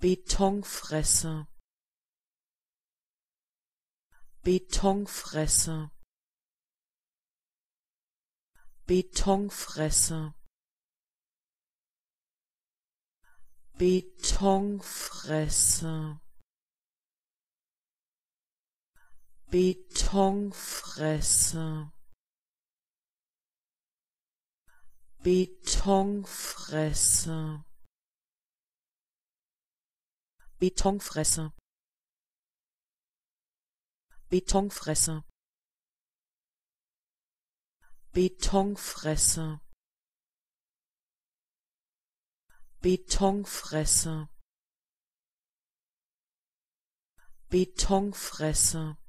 Betonfresse Betonfresse Betonfresse Betonfresse Betonfresse Betonfresse Betonfresser. Betonfresser. Betonfresser. Betonfresser. Betonfresser.